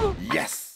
Yes!